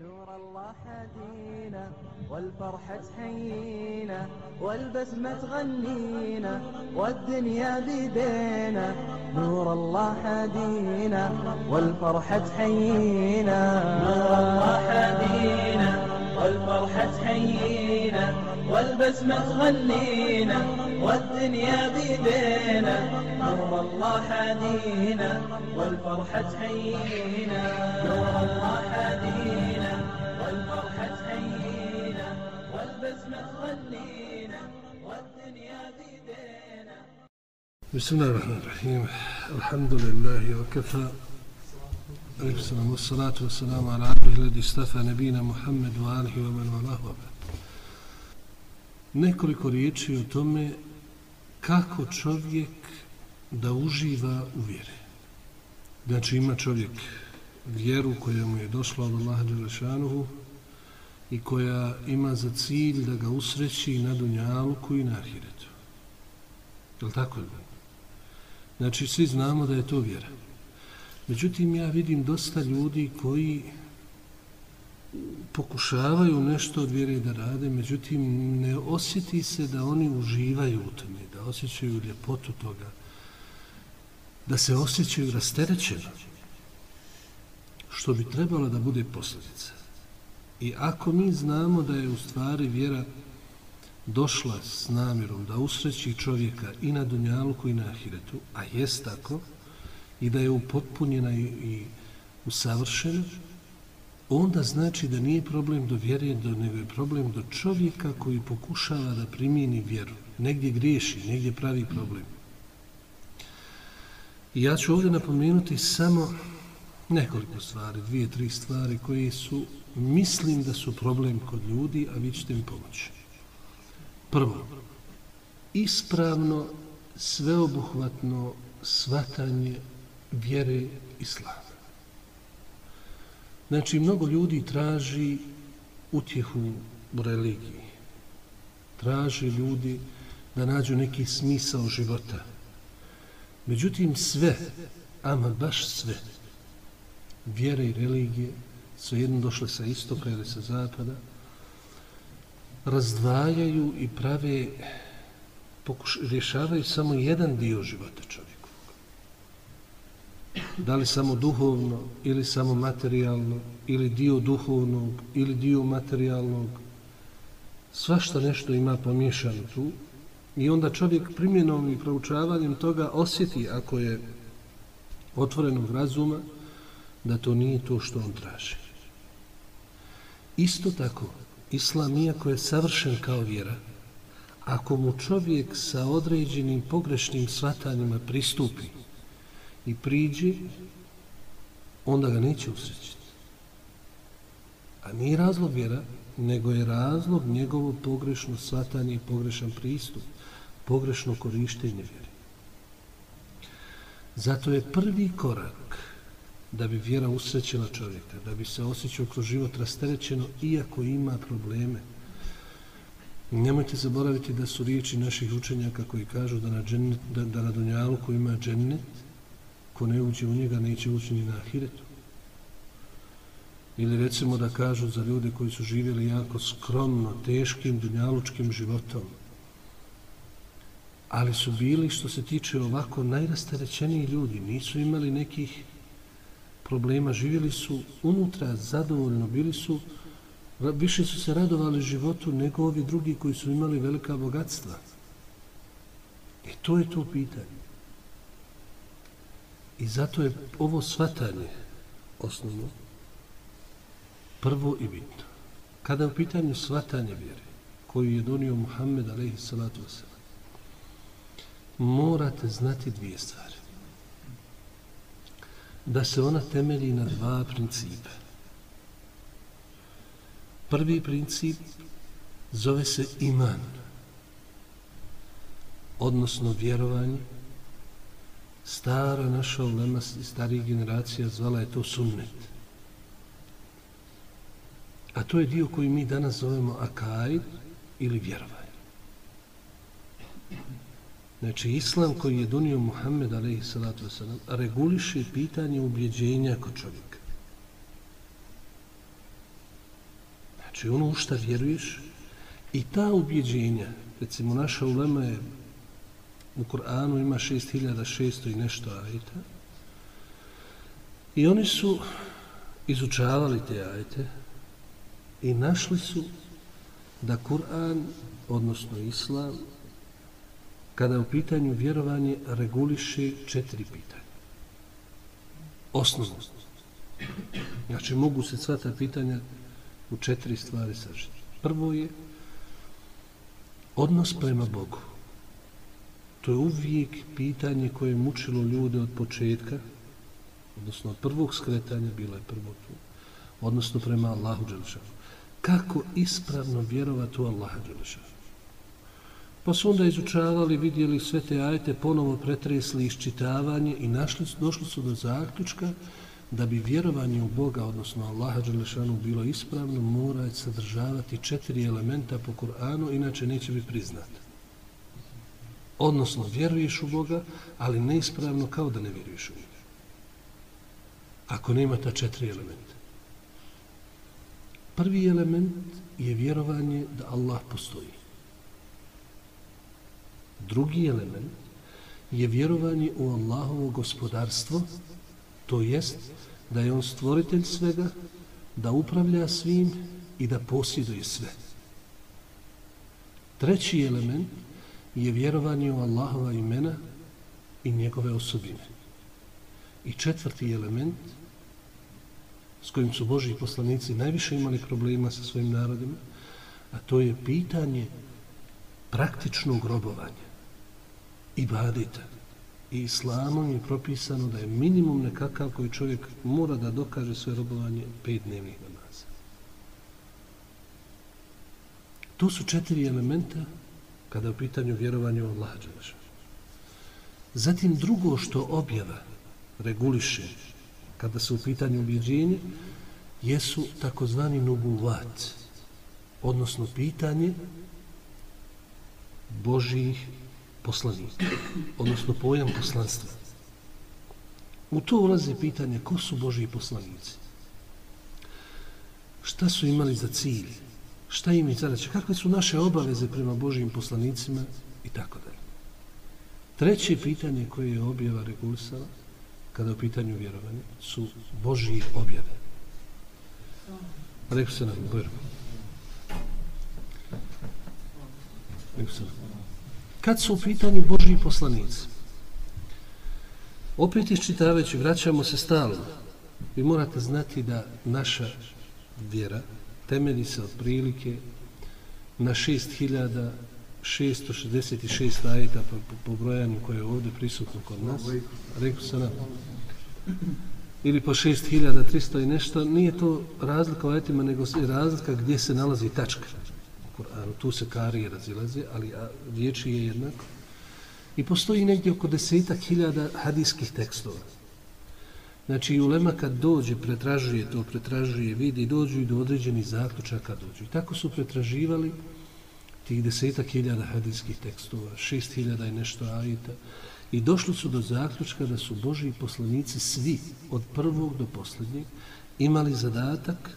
نور الله هدينا والفرحة تحيينا والبسمة تغنينا والدنيا بيدينا. نور الله هدينا والفرحة تحيينا نور الله هدينا والفرحة تحيينا والبسمة تغنينا والدنيا بيدينا. نور الله هدينا والفرحة تحيينا نور الله هدينا بسم الله الرحمن الرحيم الحمد لله وكفى والسلام والصلاة والسلام على عبده الذي استفى نبينا محمد وآله ومن والاه وبعد nekoliko riječi o tome kako čovjek da uživa u vjeri. Znači ima čovjek vjeru koja mu je došla od Allaha Đelešanuhu i koja ima za cilj da ga usreći na dunjaluku i na ahiretu. Je li tako? Znači svi znamo da je to vjera. Međutim, ja vidim dosta ljudi koji pokušavaju nešto od vjere da rade, međutim, ne osjeti se da oni uživaju u tome, da osjećaju ljepotu toga, da se osjećaju rasterećeno, što bi trebalo da bude posljedica. I ako mi znamo da je u stvari vjera došla s namjerom da usreći čovjeka i na Dunjaluku i na Ahiretu, a jest tako, i da je upotpunjena i, i usavršena, onda znači da nije problem do vjere, do, nego je problem do čovjeka koji pokušava da primijeni vjeru. Negdje griješi, negdje pravi problem. I ja ću ovdje napomenuti samo nekoliko stvari, dvije, tri stvari koje su, mislim da su problem kod ljudi, a vi ćete mi pomoći. Prvo, ispravno, sveobuhvatno svatanje vjere islama. Znači, mnogo ljudi traži utjehu u religiji. Traži ljudi da nađu neki smisao života. Međutim, sve, ama baš sve, vjere i religije su jedno došle sa istoka ili sa zapada, razdvajaju i prave, pokuš, rješavaju samo jedan dio života čovjeka da li samo duhovno ili samo materijalno ili dio duhovnog ili dio materijalnog svašta nešto ima pomiješano tu i onda čovjek primjenom i proučavanjem toga osjeti ako je otvorenog razuma da to nije to što on traži. Isto tako, islam iako je savršen kao vjera, ako mu čovjek sa određenim pogrešnim svatanjima pristupi, i priđi, onda ga neće usrećiti. A nije razlog vjera, nego je razlog njegovo pogrešno svatanje i pogrešan pristup, pogrešno korištenje vjeri. Zato je prvi korak da bi vjera usrećila čovjeka, da bi se osjećao kroz život rasterećeno, iako ima probleme. Nemojte zaboraviti da su riječi naših učenjaka koji kažu da na, džennet, da, da na Dunjalu koji ima džennet, ko ne uđe u njega neće ući ni na ahiretu. Ili recimo da kažu za ljude koji su živjeli jako skromno, teškim, dunjalučkim životom, ali su bili što se tiče ovako najrastarećeniji ljudi, nisu imali nekih problema, živjeli su unutra zadovoljno, bili su, više su se radovali životu nego ovi drugi koji su imali velika bogatstva. I to je to pitanje. I zato je ovo svatanje osnovno prvo i bitno. Kada je u pitanju svatanje vjere koju je donio Muhammed alaihi salatu wasalam, morate znati dvije stvari. Da se ona temelji na dva principa. Prvi princip zove se iman, odnosno vjerovanje, stara naša ulema i starih generacija zvala je to sunnet. A to je dio koji mi danas zovemo akaid ili vjerovanje. Znači, islam koji je donio Muhammed alaihi salatu wasalam reguliše pitanje ubjeđenja kod čovjeka. Znači ono u šta vjeruješ i ta ubjeđenja, recimo naša ulema je u Koranu ima 6600 i nešto ajeta i oni su izučavali te ajete i našli su da Kur'an, odnosno Islam, kada je u pitanju vjerovanje, reguliše četiri pitanja. Osnovno. Znači, mogu se sva ta pitanja u četiri stvari sažiti. Prvo je odnos prema Bogu. To je uvijek pitanje koje je mučilo ljude od početka, odnosno od prvog skretanja, bilo je prvo tu, odnosno prema Allahu Đelešanu. Kako ispravno vjerovati u Allaha Đelešanu? Pa su onda izučavali, vidjeli sve te ajete, ponovo pretresli iščitavanje i našli, došli su do zaključka da bi vjerovanje u Boga, odnosno Allaha Đelešanu, bilo ispravno, mora sadržavati četiri elementa po Kur'anu, inače neće biti priznat. Odnosno, vjeruješ u Boga, ali neispravno kao da ne vjeruješ u njega. Ako nema ta četiri elementa. Prvi element je vjerovanje da Allah postoji. Drugi element je vjerovanje u Allahovo gospodarstvo, to jest da je on stvoritelj svega, da upravlja svim i da posjeduje sve. Treći element je vjerovanje u Allahova imena i njegove osobine. I četvrti element s kojim su Boži poslanici najviše imali problema sa svojim narodima, a to je pitanje praktičnog robovanja ibadeta. I islamom je propisano da je minimum nekakav koji čovjek mora da dokaže svoje robovanje pet dnevnih namaza. To su četiri elementa kada je u pitanju vjerovanja u Allaha Đeleša. Zatim drugo što objava reguliše kada su u pitanju objeđenje jesu takozvani nubuvat, odnosno pitanje Božijih poslanika, odnosno pojam poslanstva. U to ulaze pitanje ko su Božji poslanici? Šta su imali za cilj? Šta im je zadaća? Kakve su naše obaveze prema Božjim poslanicima? I tako dalje. Treće pitanje koje je objava regulisala kada je u pitanju vjerovanja su Božji objave. Rekao se nam, Rekao se nam kad su u pitanju Božji poslanici. Opet iščitavajući, vraćamo se stalno. Vi morate znati da naša vjera temelji se od prilike na 6666 ajeta po, po, po brojanju koje je ovdje prisutno kod nas. Rekao sam nam. Ili po 6300 i nešto. Nije to razlika u ajetima, nego je razlika gdje se nalazi tačka. Kur'anu. Tu se karije razilaze, ali riječi je jednako. I postoji negdje oko desetak hiljada hadijskih tekstova. Znači, i ulema kad dođe, pretražuje to, pretražuje, vidi, dođu i do određenih zaključaka dođu. I tako su pretraživali tih desetak hiljada hadijskih tekstova, šest hiljada i nešto ajita. I došli su do zaključka da su Božji poslanici svi, od prvog do posljednjeg, imali zadatak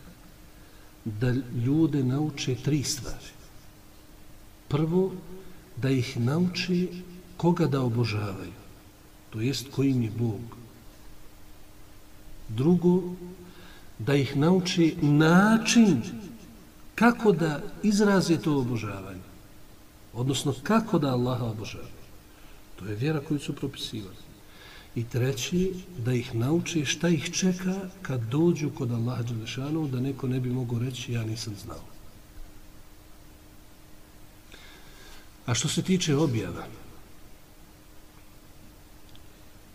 da ljude nauče tri stvari. Prvo, da ih nauči koga da obožavaju, to jest kojim je Bog. Drugo, da ih nauči način kako da izraze to obožavanje, odnosno kako da Allaha obožavaju. To je vjera koju su propisivali. I treći, da ih nauči šta ih čeka kad dođu kod Allaha Đelešanu, da neko ne bi mogo reći ja nisam znao. A što se tiče objava,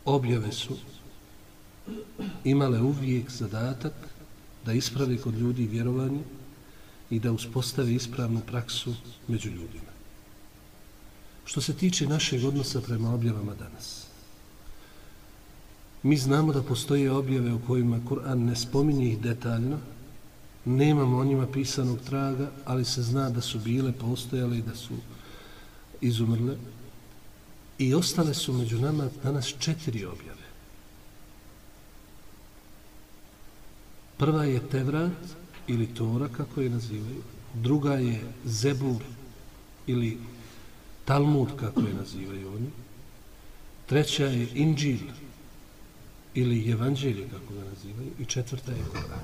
objave su imale uvijek zadatak da isprave kod ljudi vjerovanje i da uspostave ispravnu praksu među ljudima. Što se tiče našeg odnosa prema objavama danas, Mi znamo da postoje objave u kojima Kur'an ne spominje ih detaljno, nemamo o njima pisanog traga, ali se zna da su bile, postojale i da su izumrle. I ostale su među nama danas četiri objave. Prva je Tevrat, ili Tora, kako je nazivaju. Druga je Zebur ili Talmud, kako je nazivaju oni. Treća je Inđil ili Evanđelje, kako ga nazivaju. I četvrta je Koran.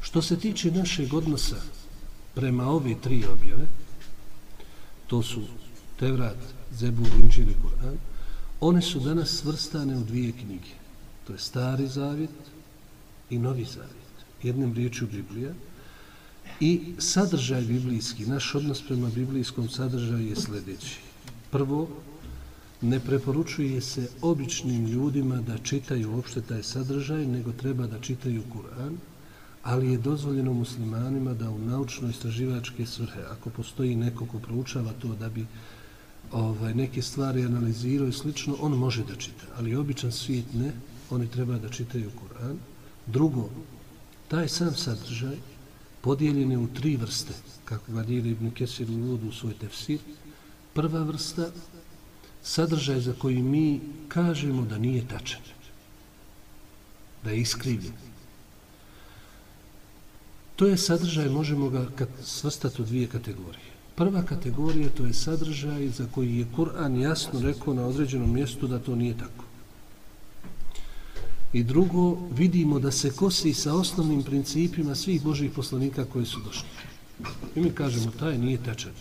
Što se tiče našeg odnosa prema ove tri objave, to su Tevrat, Zebur, Inđil i Koran, one su danas svrstane u dvije knjige. To je Stari Zavjet i Novi Zavjet. Jednim riječu Biblija. I sadržaj biblijski, naš odnos prema biblijskom sadržaju je sljedeći. Prvo, ne preporučuje se običnim ljudima da čitaju uopšte taj sadržaj, nego treba da čitaju Kur'an, ali je dozvoljeno muslimanima da u naučno-istraživačke svrhe, ako postoji neko ko proučava to da bi ovaj, neke stvari analizirao i slično, on može da čita, ali običan svijet ne, oni treba da čitaju Kur'an. Drugo, taj sam sadržaj podijeljen je u tri vrste, kako ga dijeli Ibn Kesir u uvodu u svoj tefsir. Prva vrsta, sadržaj za koji mi kažemo da nije tačan, da je iskrivljen. To je sadržaj, možemo ga svrstati u dvije kategorije. Prva kategorija to je sadržaj za koji je Kur'an jasno rekao na određenom mjestu da to nije tako. I drugo, vidimo da se kosi sa osnovnim principima svih Božih poslanika koji su došli. I mi kažemo, taj nije tačan.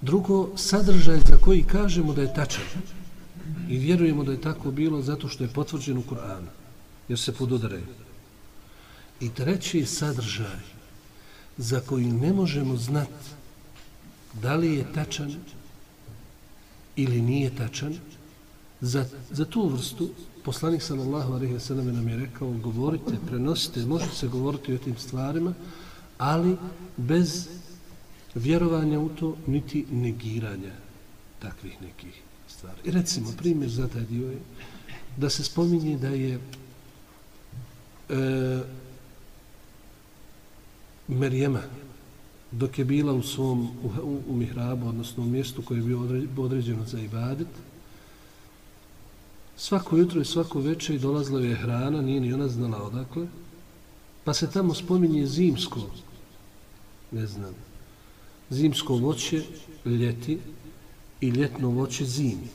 Drugo, sadržaj za koji kažemo da je tačan. I vjerujemo da je tako bilo zato što je potvrđen u Kur'anu. Jer se pododaraju. I treći sadržaj za koji ne možemo znati da li je tačan ili nije tačan, za, za tu vrstu poslanik sallallahu alejhi ve sellem nam je rekao govorite, prenosite, možete se govoriti o tim stvarima, ali bez vjerovanja u to niti negiranja takvih nekih stvari. I recimo, primjer za taj dio je da se spominje da je e, Merijema, dok je bila u svom, u, u, u mihrabu, odnosno u mjestu koje je bio određeno za ibadet, svako jutro i svako večer dolazila je hrana, nije ni ona znala odakle, pa se tamo spominje zimsko, ne znam, zimsko voće ljeti i ljetno voće zimi.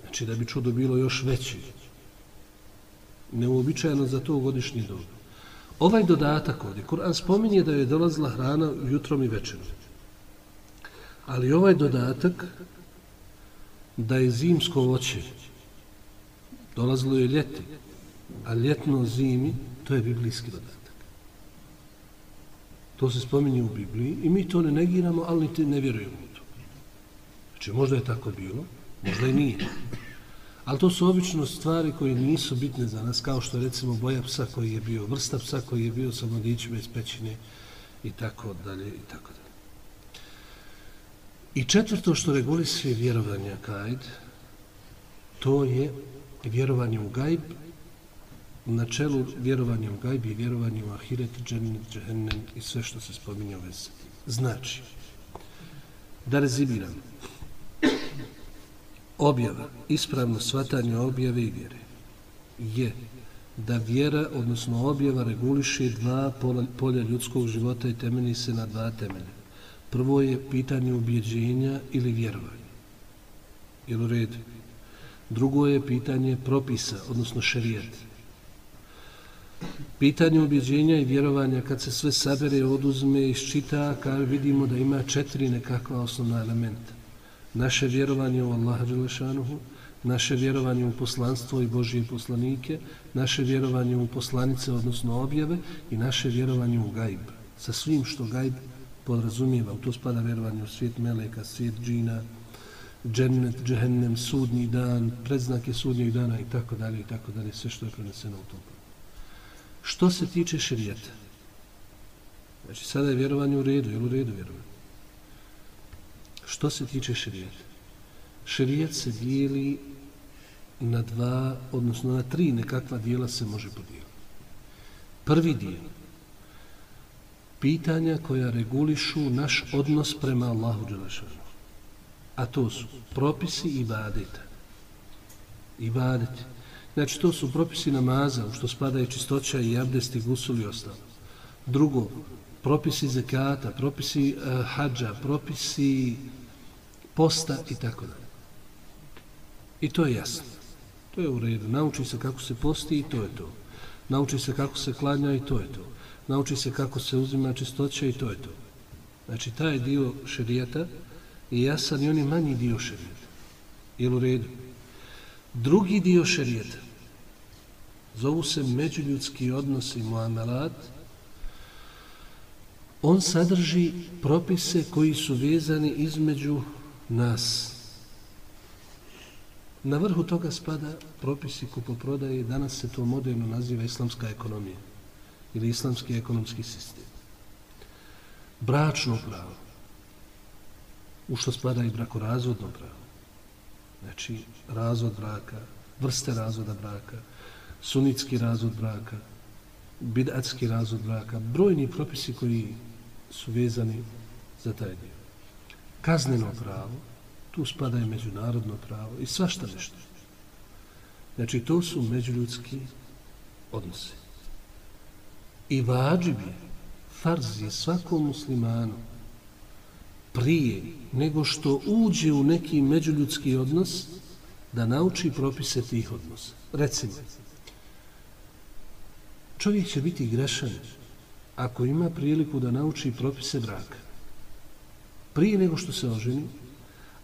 Znači da bi čudo bilo još veće. Neuobičajeno za to godišnji dobu. Ovaj dodatak ovdje, Kur'an spominje da je dolazila hrana jutrom i večerom. Ali ovaj dodatak da je zimsko voće dolazilo je ljeti, a ljetno zimi, to je biblijski dodatak. To se spominje u Bibliji i mi to ne negiramo, ali niti ne vjerujemo u to. Znači, možda je tako bilo, možda i nije. Ali to su obično stvari koje nisu bitne za nas, kao što recimo boja psa koji je bio, vrsta psa koji je bio sa mladićima iz pećine i tako dalje i tako dalje. I četvrto što regulisuje vjerovanja kajd, to je vjerovanje u gajb, u načelu vjerovanje u gajb i vjerovanje u ahiret, džennet, džehennem i sve što se spominje u vezi. Znači, da rezimiram, objava, ispravno svatanje objave i vjere je da vjera, odnosno objava, reguliše dva polja ljudskog života i temelji se na dva temelja. Prvo je pitanje ubjeđenja ili vjerovanja. Jel u redu? Drugo je pitanje propisa, odnosno šerijat. Pitanje ubjeđenja i vjerovanja, kad se sve sabere, oduzme i iščita, kao vidimo da ima četiri nekakva osnovna elementa. Naše vjerovanje u Allaha Đelešanuhu, naše vjerovanje u poslanstvo i Božije poslanike, naše vjerovanje u poslanice, odnosno objave, i naše vjerovanje u gajb. Sa svim što gajb podrazumijeva, u to spada vjerovanje u svijet meleka, svijet džina, džennet, džehennem, sudnji dan, predznake sudnjeg dana i tako dalje i tako dalje, sve što je preneseno u tom. Što se tiče šerijeta, znači sada je vjerovanje u redu, je u redu vjerovanje? Što se tiče šerijeta, šerijet se dijeli na dva, odnosno na tri nekakva dijela se može podijeliti. Prvi dio, pitanja koja regulišu naš odnos prema Allahu Đelešanu a to su propisi ibadeta. badeti. Znači, to su propisi namaza, u što spada i čistoća i abdest i gusul i ostalo. Drugo, propisi zekata, propisi uh, hađa, propisi posta i tako dalje. I to je jasno. To je u redu. Nauči se kako se posti i to je to. Nauči se kako se klanja i to je to. Nauči se kako se uzima čistoća i to je to. Znači, taj dio šerijata je jasan i on je manji dio šerijata. Je u redu? Drugi dio šerijata zovu se međuljudski odnosi muamelat, on sadrži propise koji su vezani između nas. Na vrhu toga spada propisi kupoprodaje, danas se to moderno naziva islamska ekonomija ili islamski ekonomski sistem. Bračno pravo, u što spada i brakorazvodno pravo, znači razvod braka, vrste razvoda braka, sunitski razvod braka, bidatski razvod braka, brojni propisi koji su vezani za taj dio. Kazneno pravo, tu spada i međunarodno pravo i svašta nešto. Znači, to su međuljudski odnose. I vađib je, farz je svakom muslimanu prije nego što uđe u neki međuljudski odnos da nauči propise tih odnosa. Recimo, čovjek će biti grešan ako ima priliku da nauči propise braka prije nego što se oženi,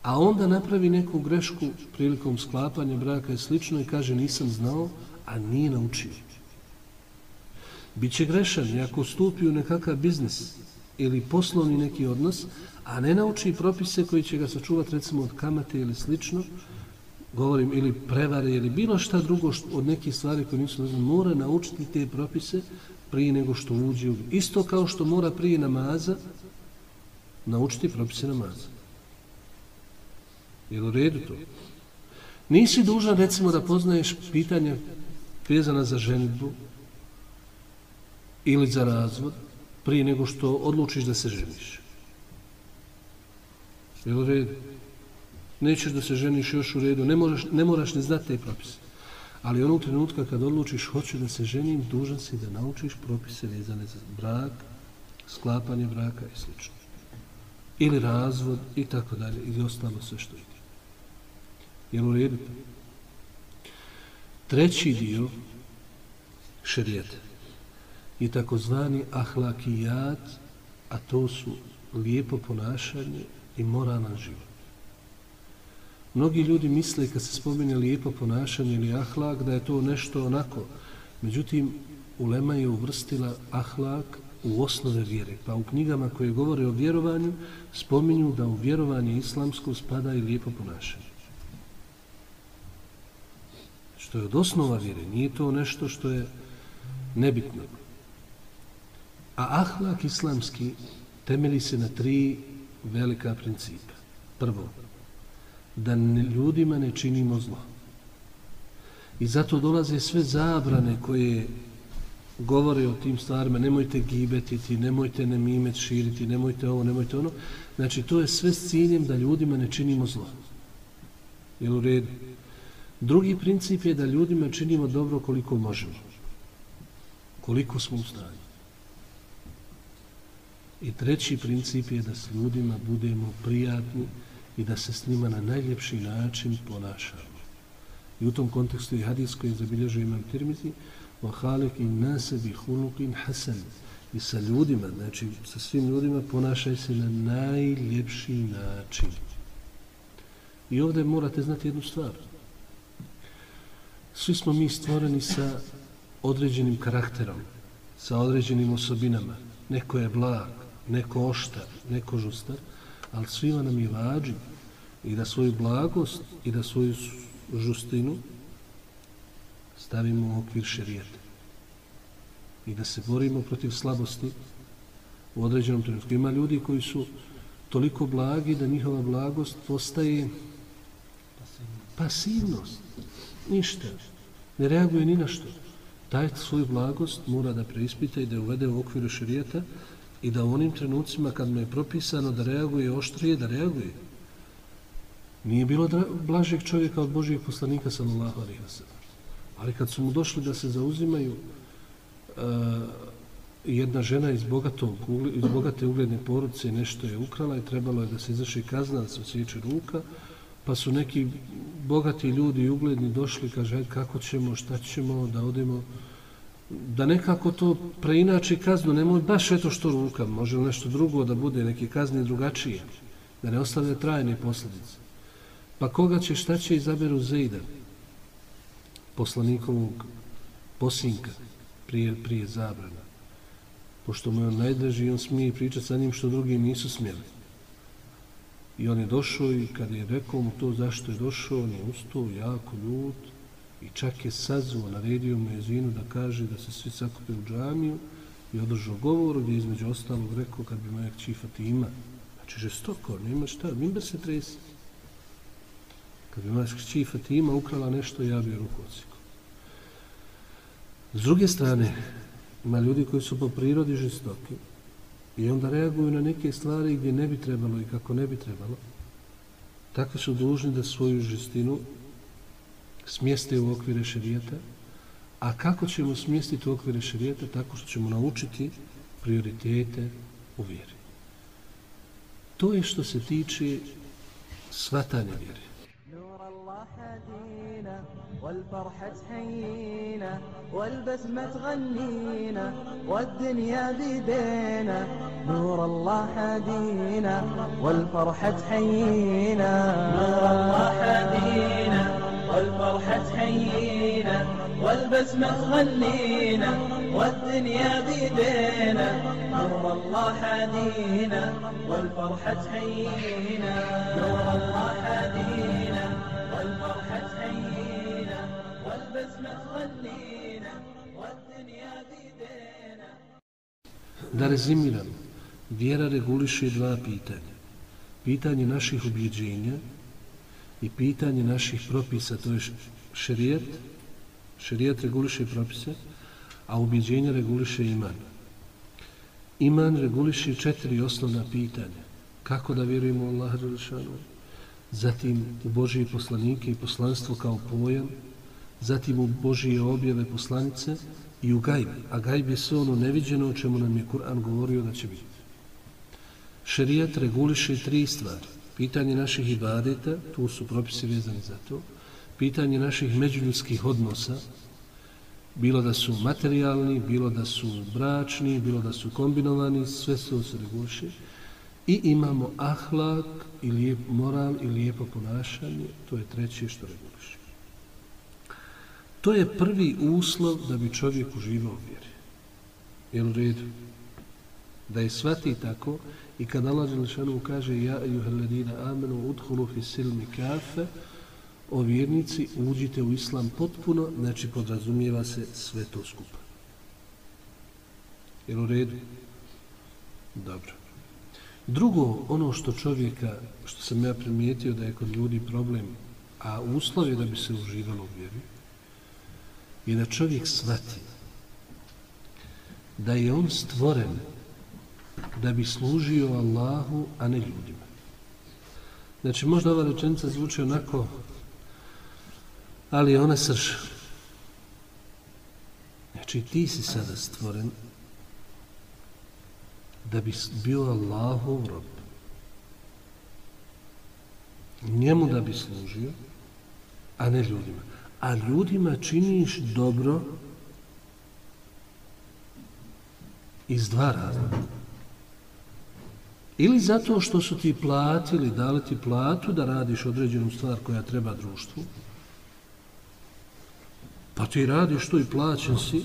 a onda napravi neku grešku prilikom sklapanja braka i slično i kaže nisam znao, a nije naučio. Biće grešan i ako stupi u nekakav biznis ili poslovni neki odnos, a ne nauči propise koji će ga sačuvati recimo od kamate ili slično, govorim ili prevare ili bilo šta drugo što, od nekih stvari koje nisu nazvane, mora naučiti te propise prije nego što uđe u... Isto kao što mora prije namaza naučiti propise namaza. Je u redu to? Nisi dužan recimo da poznaješ pitanja vezana za ženitbu ili za razvod prije nego što odlučiš da se ženiš. Je u redu? nećeš da se ženiš još u redu, ne moraš, ne moraš ne znati te propise. Ali onog trenutka kad odlučiš hoću da se ženim, dužan si da naučiš propise vezane za brak, sklapanje braka i slično. Ili razvod i tako dalje, ili ostalo sve što ide. Je u redu? Treći dio šerijeta je takozvani ahlakijat, a to su lijepo ponašanje i moralan život. Mnogi ljudi misle kad se spomene lijepo ponašanje ili ahlak da je to nešto onako. Međutim, Ulema je uvrstila ahlak u osnove vjere. Pa u knjigama koje govore o vjerovanju spominju da u vjerovanje islamsko spada i lijepo ponašanje. Što je od osnova vjere, nije to nešto što je nebitno. A ahlak islamski temeli se na tri velika principa. Prvo, da ne, ljudima ne činimo zlo. I zato dolaze sve zabrane koje govore o tim stvarima, nemojte gibetiti, nemojte nemimet širiti, nemojte ovo, nemojte ono. Znači, to je sve s ciljem da ljudima ne činimo zlo. Jel u redu? Drugi princip je da ljudima činimo dobro koliko možemo. Koliko smo u stanju. I treći princip je da s ljudima budemo prijatni, i da se s njima na najljepši način ponašamo. I u tom kontekstu je hadis koji je zabilježio imam Tirmizi wa halik in nase bi hulukin hasan i sa ljudima, znači sa svim ljudima ponašaj se na najljepši način. I ovdje morate znati jednu stvar. Svi smo mi stvoreni sa određenim karakterom, sa određenim osobinama. Neko je blag, neko oštar, neko žustar, ali svima nam je vađi i da svoju blagost i da svoju žustinu stavimo u okvir šerijeta i da se borimo protiv slabosti u određenom trenutku. Ima ljudi koji su toliko blagi da njihova blagost postaje pasivnost. Ništa. Ne reaguje ni na što. Taj svoju blagost mora da preispita i da uvede u okviru šerijeta i da u onim trenucima kad mu je propisano da reaguje oštrije, da reaguje. Nije bilo blažeg čovjeka od Božijeg poslanika sallallahu alaihi wa sallam. Ali kad su mu došli da se zauzimaju uh, jedna žena iz, bogatog, iz bogate ugledne porodice nešto je ukrala i trebalo je da se izaši kazna, da se osjeće ruka, pa su neki bogati ljudi i ugledni došli, kaže, kako ćemo, šta ćemo, da odemo, da nekako to preinači kaznu, nemoj baš eto što ruka, može nešto drugo da bude, neke kazne drugačije, da ne ostane trajne posljedice. Pa koga će, šta će izaberu Zeidan poslanikovog posinka, prije, prije zabrana pošto mu je on najdraži, on smije pričati sa njim što drugi nisu smjeli. I on je došao i kad je rekao mu to zašto je došao, on je ustao jako ljut i čak je sazvao, naredio mu je zvinu da kaže da se svi sakupe u džamiju i održao govor gdje između ostalog rekao kad bi moja kći Fatima, znači žestoko, nema šta, mimber se tresi. Kad bi moja kći Fatima ukrala nešto, ja bi ruku odsikao. S druge strane, Ima ljudi koji su po prirodi žestoki i onda reaguju na neke stvari gdje ne bi trebalo i kako ne bi trebalo. Takvi su dužni da svoju žestinu smjeste u okvire šerijeta. A kako ćemo smjestiti u okvire šerijeta? Tako što ćemo naučiti prioritete u vjeri. To je što se tiče svatanja vjeri. والفرحة تحيينا والبسمة تغنينا والدنيا بيدينا نور الله حدينا والفرحة تحيينا نور الله حدينا والفرحة تحيينا والبسمة تغنينا والدنيا بيدينا نور الله حدينا والفرحة تحيينا Da rezimiram, vjera reguliše dva pitanja. Pitanje naših ubjeđenja i pitanje naših propisa, to je šerijet. Šerijet reguliše propise, a ubjeđenje reguliše iman. Iman reguliše četiri osnovna pitanja. Kako da vjerujemo u Allaha Đelešanu? Zatim u Božije poslanike i poslanstvo kao pojam, zatim u Božije objave poslanice i u gajb. A gajb je sve ono neviđeno o čemu nam je Kur'an govorio da će biti. Šerijat reguliše tri stvari. Pitanje naših ibadeta, tu su propisi vezani za to. Pitanje naših međuljudskih odnosa, bilo da su materijalni, bilo da su bračni, bilo da su kombinovani, sve se ono se reguliše. I imamo ahlak i lijep moral i lijepo ponašanje, to je treće što reguliše. To je prvi uslov da bi čovjek uživao vjeri. Je u redu? Da je svati tako i kad Allah Đelešanu kaže ja juheladina amenu udhulu fi silmi kafe o vjernici uđite u islam potpuno, znači podrazumijeva se sve to skupa. Je u redu? Dobro. Drugo, ono što čovjeka, što sam ja primijetio da je kod ljudi problem, a uslov je da bi se uživalo u vjeri, je da čovjek svati da je on stvoren da bi služio Allahu, a ne ljudima. Znači, možda ova rečenica zvuči onako, ali je ona srž. Znači, ti si sada stvoren da bi bio Allahov rob. Njemu da bi služio, a ne ljudima. A ljudima činiš dobro iz dva razloga. Ili zato što su ti platili, dali ti platu da radiš određenu stvar koja treba društvu, pa ti radiš to i plaćen si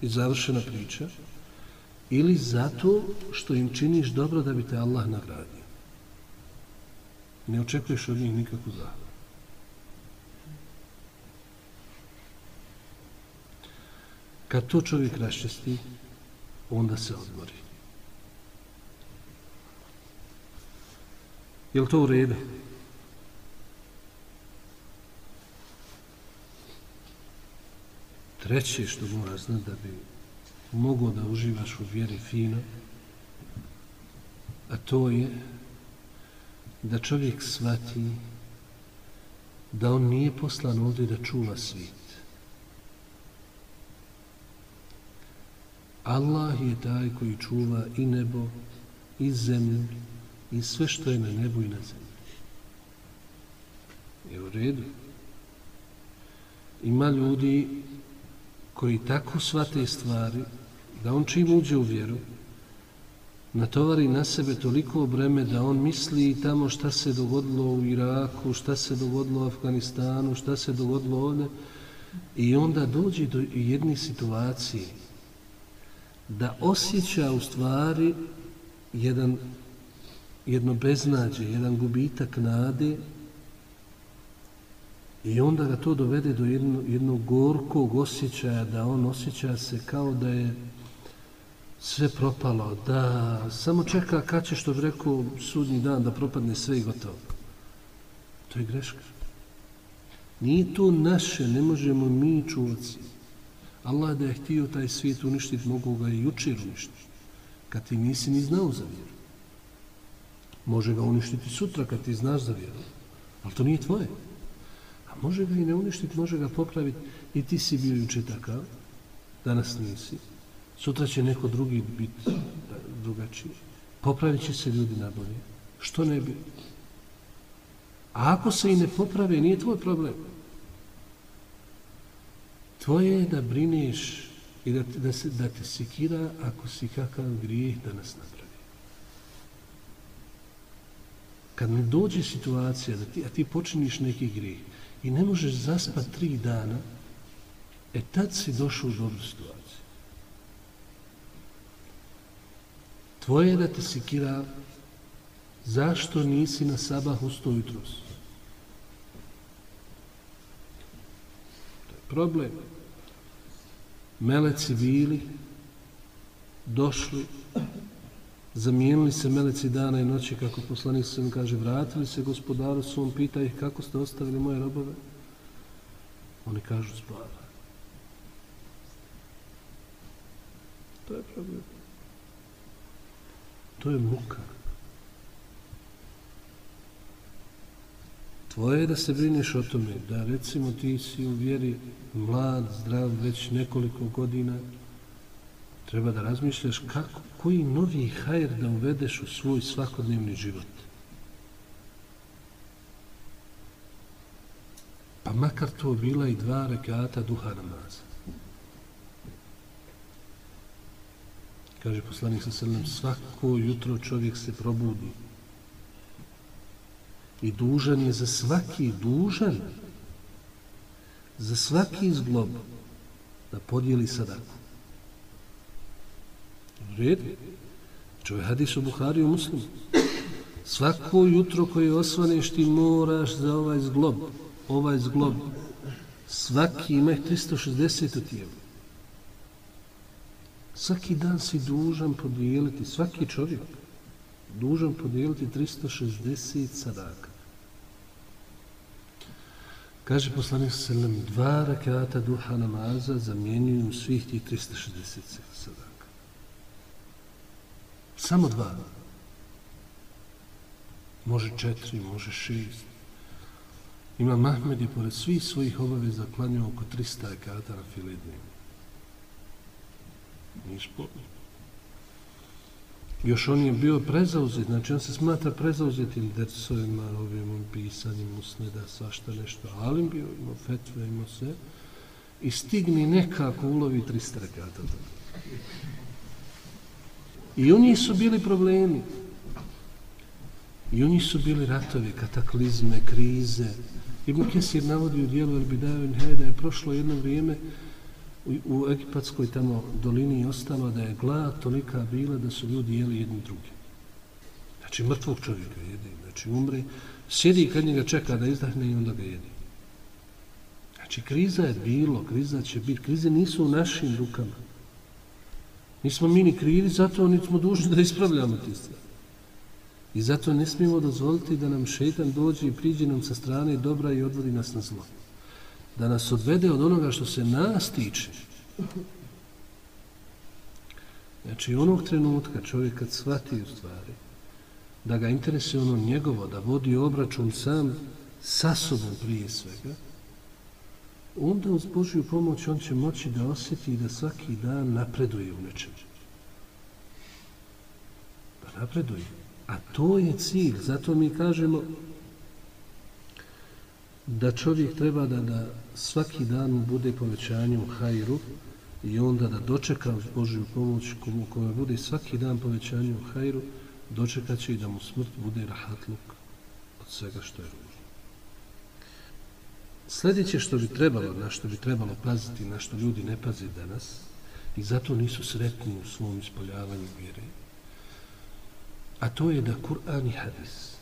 i završena priča, ili zato što im činiš dobro da bi te Allah nagradio. Ne očekuješ od njih nikakvu zahvalu. Kad to čovjek raščisti, onda se odmori. Je li to u redu? Treće što mora znati da bi mogo da uživaš u vjeri fino, a to je da čovjek shvati da on nije poslan ovdje da čuva svijet Allah je taj koji čuva i nebo, i zemlju, i sve što je na nebu i na zemlji. Je u redu. Ima ljudi koji tako svate stvari da on čim uđe u vjeru, natovari na sebe toliko breme da on misli tamo šta se dogodilo u Iraku, šta se dogodilo u Afganistanu, šta se dogodilo ovdje i onda dođe do jedne situacije da osjeća u stvari jedan, jedno beznađe, jedan gubitak nade i onda ga to dovede do jedno, jednog gorkog osjećaja da on osjeća se kao da je sve propalo, da samo čeka kad će što bi rekao sudnji dan da propadne sve i gotovo. To je greška. Nije to naše, ne možemo mi čuvati. Allah da je htio taj svijet uništiti, mogu ga i jučer uništiti. Kad ti nisi ni znao za vjeru. Može ga uništiti sutra kad ti znaš za vjeru. Ali to nije tvoje. A može ga i ne uništiti, može ga popraviti. I ti si bio juče takav, danas nisi. Sutra će neko drugi biti eh, drugačiji. Popravit će se ljudi na bolje. Što ne bi? A ako se i ne poprave, nije tvoj problem. Tvoje je da brineš i da, da, se, da te sikira ako si kakav grijeh da nas napravi. Kad ne dođe situacija da ti, a ti počiniš neki grijeh i ne možeš zaspati tri dana, e tad si došao u dobru situaciju. Tvoje je da te sikira zašto nisi na sabah ustao jutros. To problem. Meleci bili, došli, zamijenili se meleci dana i noći, kako poslanik se mi kaže, vratili se gospodaru svom, pita ih kako ste ostavili moje robove. Oni kažu spava. To je problem. To je muka. Tvoje je da se brineš o tome, da recimo ti si u vjeri mlad, zdrav, već nekoliko godina, treba da razmišljaš kako, koji novi hajr da uvedeš u svoj svakodnevni život. Pa makar to bila i dva rekata duha namaza. Kaže poslanik sa srlem, svako jutro čovjek se probudi. I dužan je za svaki, dužan, za svaki zglob da podijeli sadaku. Red? Čovjek znači, hadis u Buhari u muslimu. Svako jutro koje osvaneš ti moraš za ovaj zglob, ovaj zglob. Svaki ima 360 u tijelu. Svaki dan si dužan podijeliti, svaki čovjek dužan podijeliti 360 sadaka. Kaže poslanik sallam, dva rakata duha namaza zamjenjuju svih tih 360 sadaka. Samo dva. Može četiri, može šest. Ima Mahmed je pored svih svojih obaveza klanjao oko 300 rakata na filedniju. Nije sporno. Još on je bio prezauzet, znači on se smatra prezauzetim dercovima, ovim pisanjem usneda, svašta nešto. Ali bio, imao fetve, imao sve. I stigni nekako ulovi tri strekata. I oni su bili problemi. I oni su bili ratovi, kataklizme, krize. Ibn Kesir navodi u dijelu Elbidaju da je prošlo jedno vrijeme u, u Egipatskoj tamo dolini ostalo da je glad tolika bila da su ljudi jeli jedni drugi. Znači mrtvog čovjeka jede, znači umre, sjedi kad njega čeka da izdahne i onda ga jedi. Znači kriza je bilo, kriza će biti, krize nisu u našim rukama. Nismo mi ni krivi, zato nismo dužni da ispravljamo te stvari. I zato ne smijemo dozvoliti da nam šetan dođe i priđe nam sa strane dobra i odvodi nas na zlo da nas odvede od onoga što se nas tiče. Znači, onog trenutka čovjek kad shvati u stvari, da ga interesuje ono njegovo, da vodi obračun sam sa sobom prije svega, onda uz Božju pomoć on će moći da osjeti da svaki dan napreduje u nečem. Da napreduje. A to je cilj. Zato mi kažemo da čovjek treba da, da svaki dan bude povećanje u hajru i onda da dočeka uz Božju pomoć komu kome bude svaki dan povećanje u hajru, dočekat će i da mu smrt bude rahatluk od svega što je ružno. Sljedeće što bi trebalo, na što bi trebalo paziti, na što ljudi ne pazi danas, i zato nisu sretni u svom ispoljavanju vjere, a to je da Kur'an i Hadis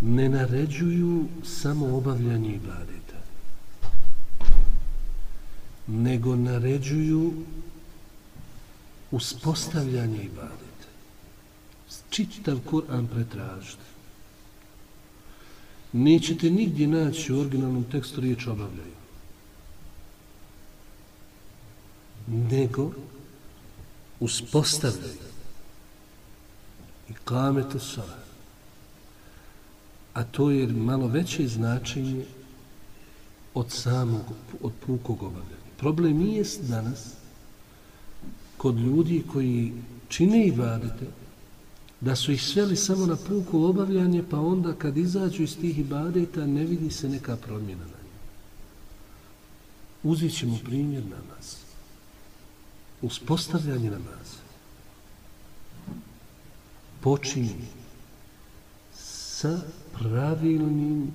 ne naređuju samo obavljanje ibadeta, nego naređuju uspostavljanje ibadeta. Čitav Kur'an pretražite. Nećete nigdje naći u originalnom tekstu riječ obavljaju. Nego uspostavljaju i kamete sara. A to je malo veće značenje od samog, od pukog obavljanja. Problem nije danas kod ljudi koji čine i vadite, da su ih sveli samo na puku obavljanje, pa onda kad izađu iz tih ibadeta ne vidi se neka promjena na njih. Uzit ćemo primjer namaz. Uspostavljanje namaza počinje sa pravilnim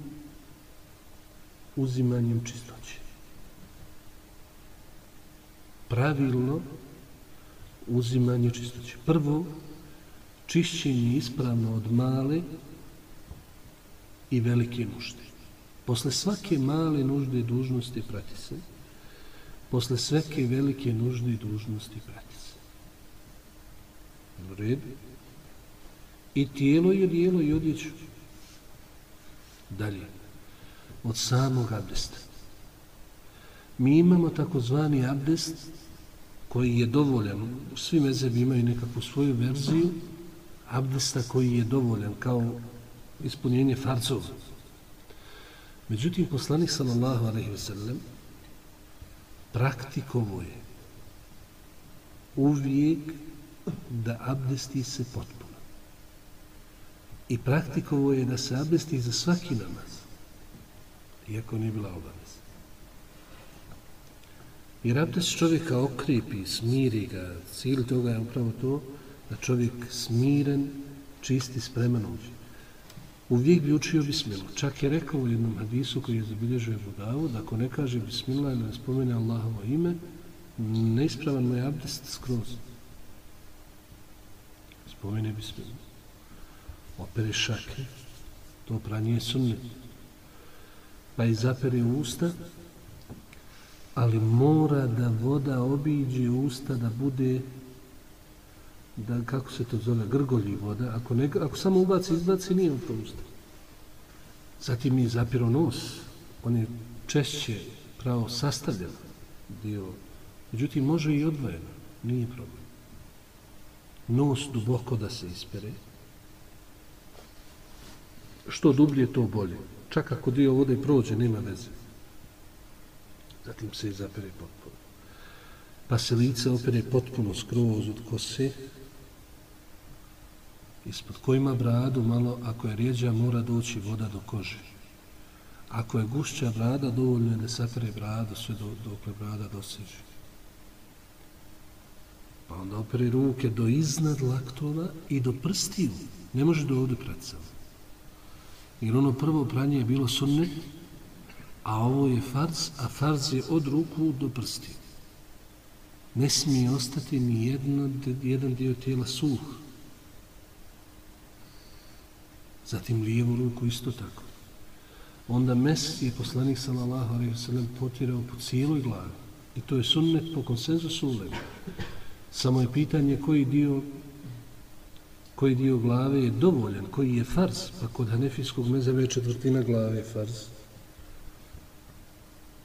uzimanjem čistoće. Pravilno uzimanje čistoće. Prvo, čišćenje ispravno od male i velike nužde. Posle svake male nužde i dužnosti prati se. Posle svake velike nužde i dužnosti prati se. U redu. I tijelo je dijelo i odjeću. Dalje. Od samog abdesta. Mi imamo takozvani abdest koji je dovoljan. Svi mezebi imaju nekakvu svoju verziju abdesta koji je dovoljan kao ispunjenje farcova. Međutim, poslanik sallallahu alaihi wasallam praktikovo je uvijek da abdesti se potpuno. I praktikovo je da se abdesti za svaki namaz, iako nije bila obavez. Jer abdest čovjeka okripi, smiri ga, cilj toga je upravo to, da čovjek smiren, čisti, spreman uđe. Uvijek bi učio bismilu. Čak je rekao u jednom hadisu koji je zabilježio Budavu, da ako ne kaže bismila ili ne spomene Allahovo ime, neispravan mu je abdest skroz. Spomene bismilu. Opere šake. To pranje je sunnet. Pa i zapere usta, ali mora da voda obiđe usta da bude da kako se to zove grgolji voda. Ako ne ako samo ubaci izbaci nije to usta. Zatim mi zapiro nos. On je češće pravo sastavljen dio. Međutim može i odvojeno. Nije problem. Nos duboko da se ispere što dublje to bolje čak ako dio vode prođe nema veze zatim se izapere potpuno pa se lice opere potpuno skroz od kose ispod kojima bradu malo, ako je rijeđa, mora doći voda do kože. Ako je gušća brada, dovoljno je da sapere bradu sve do, dokle brada doseže. Pa onda opere ruke do iznad laktova i do prstiju. Ne može do ovdje pred sam. Jer ono prvo pranje je bilo sunne, a ovo je farz, a farz je od ruku do prsti. Ne smije ostati ni jedno, jedan dio tijela suh. Zatim lijevu ruku isto tako. Onda mes je poslanik sallallahu alaihi sallam potirao po cijeloj glavi. I to je sunnet po konsenzusu ulema. Samo je pitanje koji dio koji dio glave je dovoljan, koji je farz, pa kod hanefijskog mezeba je četvrtina glave farz.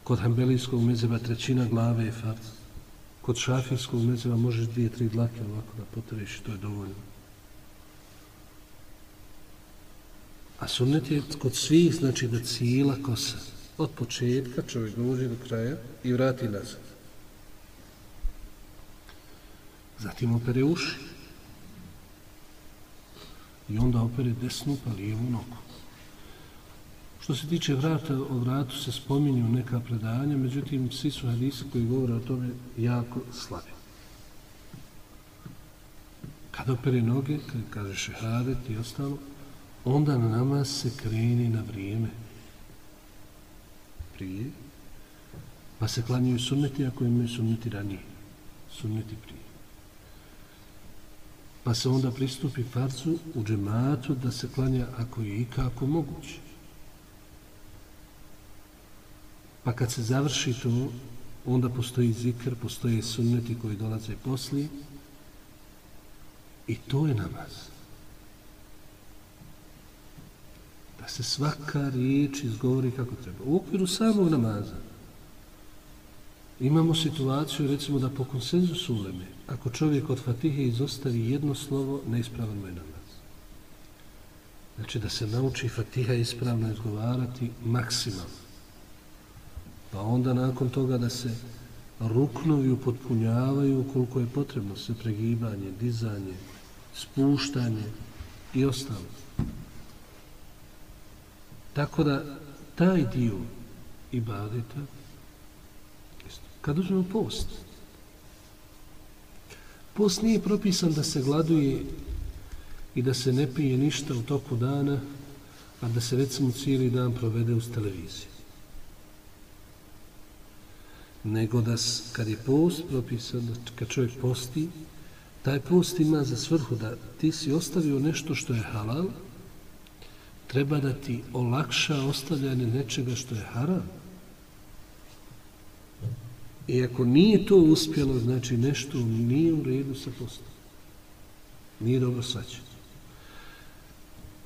Kod hanbelijskog mezeba trećina glave je farz. Kod šafijskog mezeba možeš dvije, tri dlake ovako da potreš to je dovoljno. A sunnet je kod svih, znači da cijela kosa Od početka čovjek dođe do kraja i vrati nazad. Zatim opere uši. I onda opere desnu pa lijevu nogu. Što se tiče vrata, o vratu se spominju neka predanja, međutim, svi su hadisi koji govore o tome jako slabi. Kad opere noge, kad kaže šehadet i ostalo, onda na namaz se kreni na vrijeme. Prije. Pa se klanjaju sunneti ako imaju sunneti ranije. Sunneti prije. Pa se onda pristupi farcu u džematu da se klanja ako je ikako moguće. Pa kad se završi to, onda postoji zikr, postoje sunneti koji dolaze poslije. I to je namaz. Da se svaka riječ izgovori kako treba. U okviru samog namaza imamo situaciju, recimo, da po konsenzusu uleme, ako čovjek od fatihe izostavi jedno slovo, neispravan mu je namaz. Znači da se nauči fatiha ispravno izgovarati maksimalno pa onda nakon toga da se ruknovi upotpunjavaju koliko je potrebno sve pregibanje, dizanje, spuštanje i ostalo. Tako da taj dio ibadeta, kad uzmemo post, post nije propisan da se gladuje i da se ne pije ništa u toku dana, a da se recimo cijeli dan provede uz televiziju nego da kad je post propisan, kad čovjek posti, taj post ima za svrhu da ti si ostavio nešto što je halal, treba da ti olakša ostavljanje nečega što je haram. I ako nije to uspjelo, znači nešto nije u redu sa postom. Nije dobro svaćati.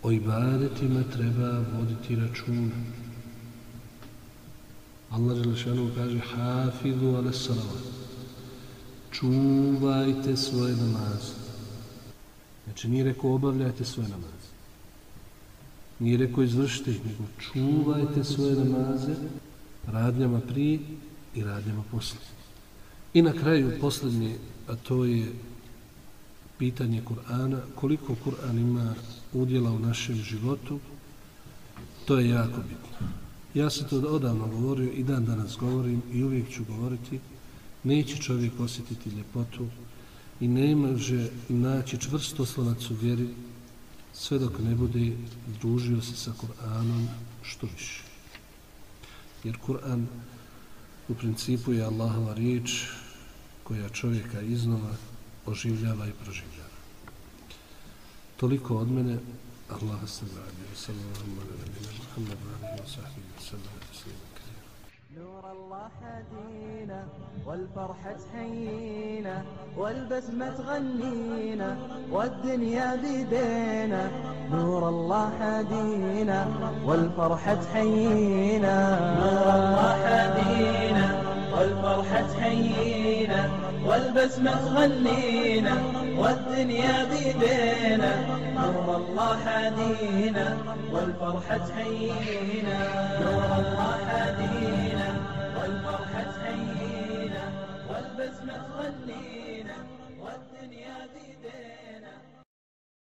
O ibadetima treba voditi računa. Allah Želešanu kaže Hafidu ala salavat. Čuvajte svoje namaze. Znači nije rekao obavljajte svoje namaze. Nije rekao izvršite ih, nego čuvajte svoje namaze radnjama prije i radnjama poslije. I na kraju posljednje, a to je pitanje Kur'ana, koliko Kur'an ima udjela u našem životu, to je jako bitno. Ja sam to odavno govorio i dan danas govorim i uvijek ću govoriti. Neće čovjek osjetiti ljepotu i ne može naći čvrst oslonac u vjeri sve dok ne bude družio se sa Kur'anom što više. Jer Kur'an u principu je Allahova riječ koja čovjeka iznova oživljava i proživljava. Toliko od mene. Allah se zadnje. Salamu alaikum wa rahmatullahi wa barakatuhu. نور الله هدينا والفرحة تحيينا والبسمة تغنينا والدنيا بيدينا. نور الله هدينا والفرحة تحيينا. نور الله هدينا والفرحة تحيينا والبسمة تغنينا والدنيا بيدينا. نور الله حدينا والفرحة تحيينا. نور الله